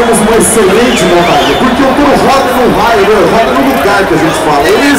temos uma excelente montagem, porque o touro roda no raio, né? roda no lugar que a gente fala. Ele